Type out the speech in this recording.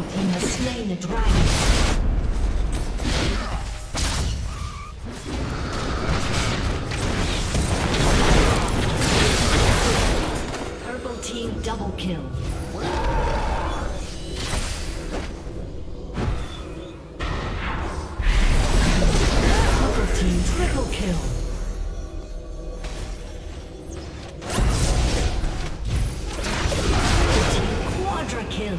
Purple team has slain the dragon. double kill. Purple team triple kill. Purple team kill.